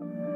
you